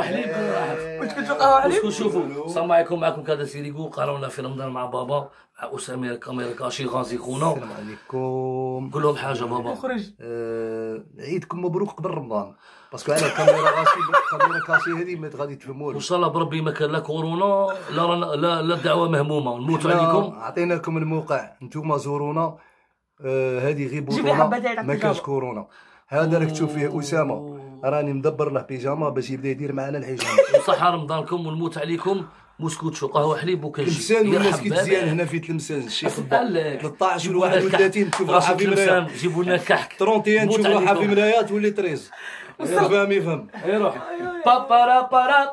حليب قهوه حليب وشكون شوفوا. السلام عليكم معكم كذا سيريكو قراونا في رمضان مع بابا. مع اسامه كاميرا كاشي غازي خونا. السلام عليكم. قول لهم حاجة بابا. خرج آه، عيدكم مبروك قبل رمضان. باسكو أنا الكاميرا راسي الكاميرا كاسي هذه ما غادي وان تفهموش شاء الله بربي ما كان لا كورونا لا رانا لا لا الدعوه مهمومة. نموتوا عليكم. عطينا لكم الموقع. أنتم زورونا. آه، هذه غير بطوله ما كانش. كورونا. هذا راك تشوف فيه أسامة. راني مدبر له بيجامة باش يبدأ يدير معنا الحجامه وصحة رمضانكم ونموت عليكم. موسكوتشو قهوة حليب وكاجي تلمسان والناس حبابي. كيتزيان هنا في تلمسان. الشيخ بالك 13 جيبوا لنا ولا 31 الكحك. تشوف روحها في تلمسان، مرايا جيبوا لنا كحك 31 نموت تشوف روحها. في مرايات تولي 13 يفهم يفهم. روح. بابارا بارا